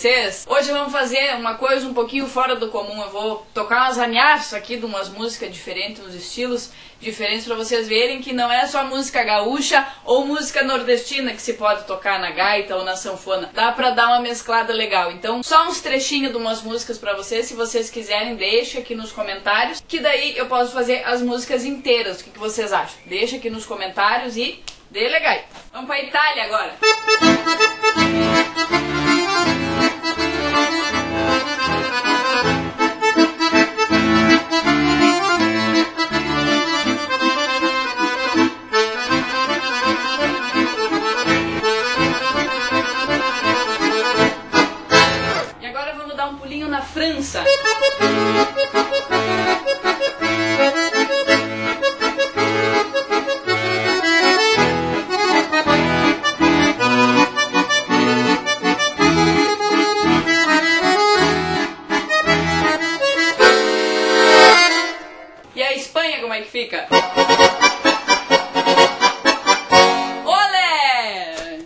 vocês. Hoje vamos fazer uma coisa um pouquinho fora do comum. Eu vou tocar umas ameaças aqui de umas músicas diferentes, uns estilos diferentes para vocês verem que não é só música gaúcha ou música nordestina que se pode tocar na gaita ou na sanfona. Dá pra dar uma mesclada legal. Então, só uns trechinhos de umas músicas para vocês. Se vocês quiserem, deixa aqui nos comentários. Que daí eu posso fazer as músicas inteiras. O que, que vocês acham? Deixa aqui nos comentários e dê legal. Vamos pra Itália agora. Como é que fica? Olé!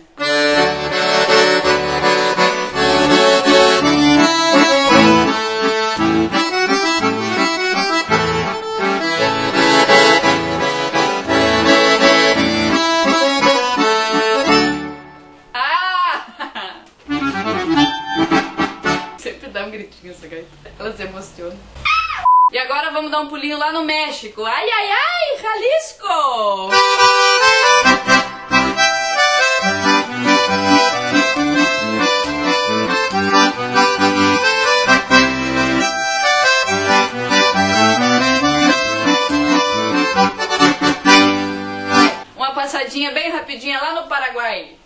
Ah! Sempre dá um gritinho essa gaita. Ela se emociona. E agora vamos dar um pulinho lá no México. Ai, ai, ai, Jalisco! Uma passadinha bem rapidinha lá no Paraguai.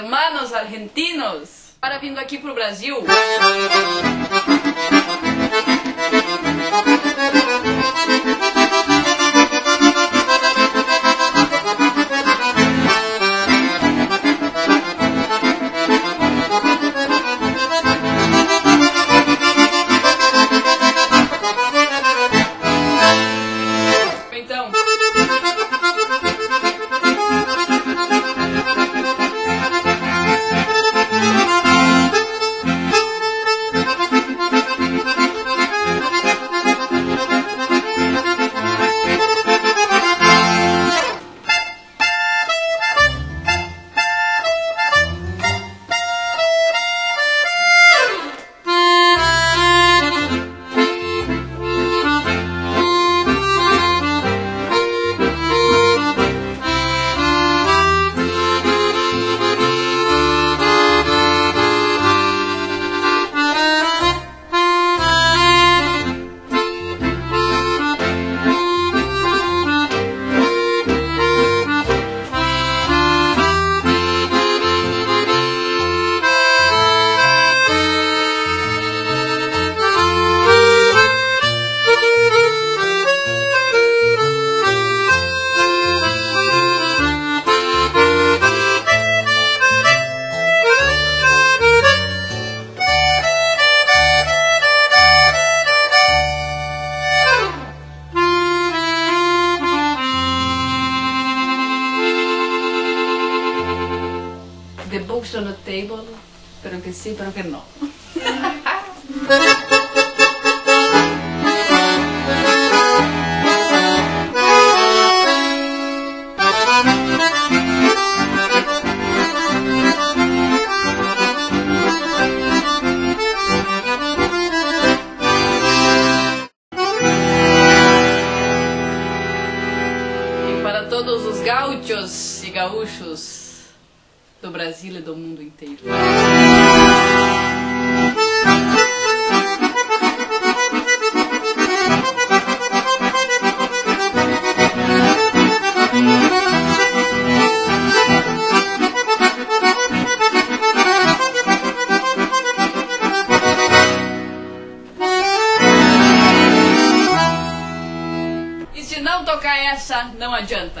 Hermanos argentinos. Para vindo aqui pro Brasil. Table, pero que sí, pero que no. Para todos os gaúchos e gaúchos do Brasil e do mundo inteiro. E se não tocar essa, não adianta.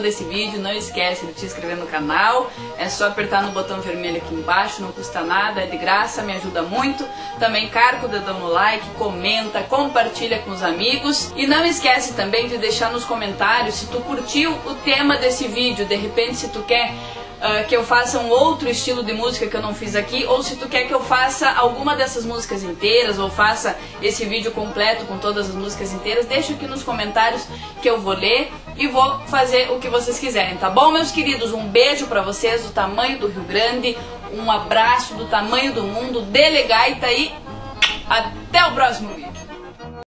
gostou desse vídeo, não esquece de te inscrever no canal. É só apertar no botão vermelho aqui embaixo, não custa nada, é de graça, me ajuda muito. Também carca o dedão no like, comenta, compartilha com os amigos. E não esquece também de deixar nos comentários se tu curtiu o tema desse vídeo. De repente, se tu quer uh, que eu faça um outro estilo de música que eu não fiz aqui, ou se tu quer que eu faça alguma dessas músicas inteiras, ou faça esse vídeo completo com todas as músicas inteiras, deixa aqui nos comentários que eu vou ler e vou fazer o que vocês quiserem, tá bom, meus queridos? Um beijo para vocês do tamanho do Rio Grande, um abraço do tamanho do mundo, delegaita e até o próximo vídeo.